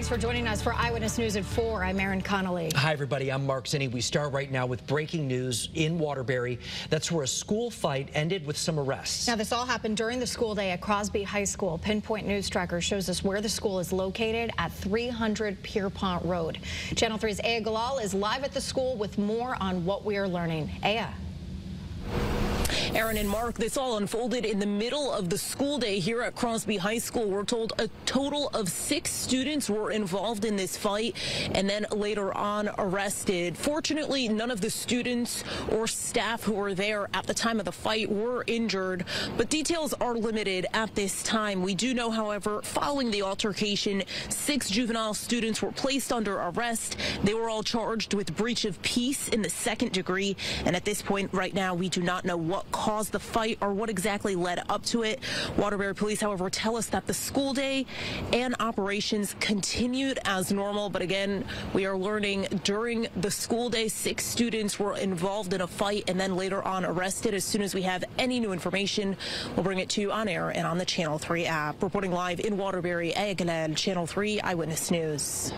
Thanks for joining us for Eyewitness News at 4. I'm Erin Connolly. Hi, everybody. I'm Mark Zinni. We start right now with breaking news in Waterbury. That's where a school fight ended with some arrests. Now, this all happened during the school day at Crosby High School. Pinpoint News Tracker shows us where the school is located at 300 Pierpont Road. Channel 3's Aya Galal is live at the school with more on what we are learning. Aya. Erin and Mark, this all unfolded in the middle of the school day here at Crosby High School. We're told a total of six students were involved in this fight and then later on arrested. Fortunately, none of the students or staff who were there at the time of the fight were injured, but details are limited at this time. We do know, however, following the altercation, six juvenile students were placed under arrest. They were all charged with breach of peace in the second degree, and at this point right now, we do not know what caused the fight or what exactly led up to it. Waterbury police, however, tell us that the school day and operations continued as normal. But again, we are learning during the school day, six students were involved in a fight and then later on arrested. As soon as we have any new information, we'll bring it to you on air and on the Channel 3 app. Reporting live in Waterbury, Aya Channel 3 Eyewitness News.